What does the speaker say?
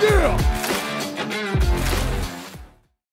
Yeah!